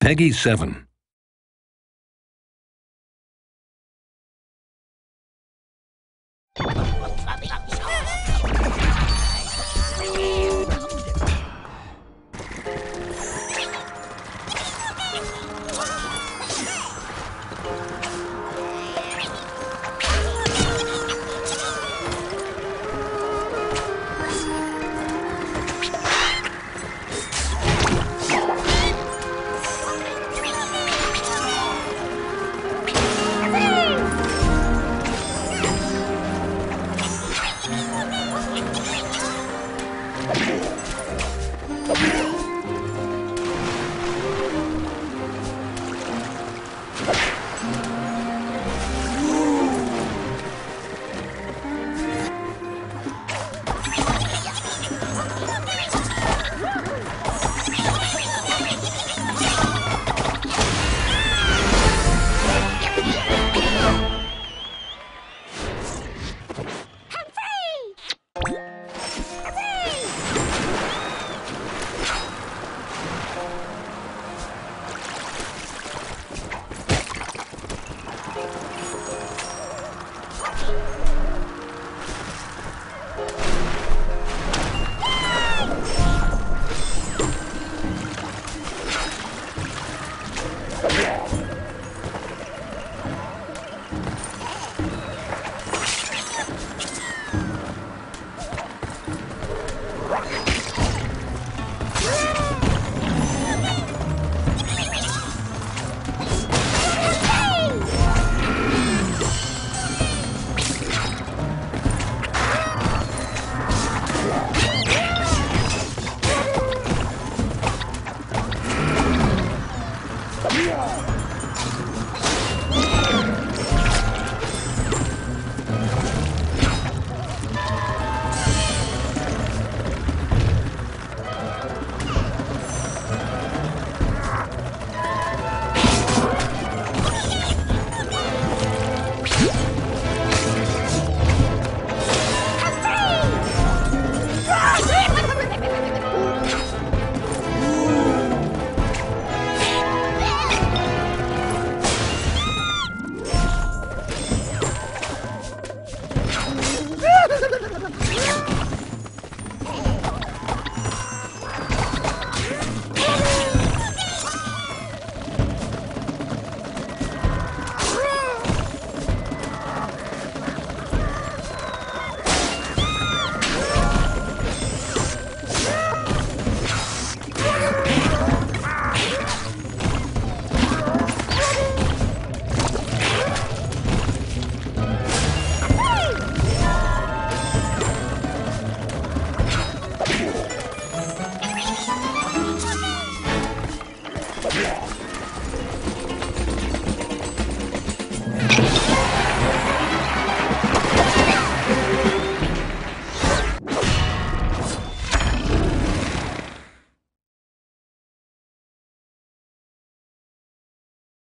Peggy 7. Yeah.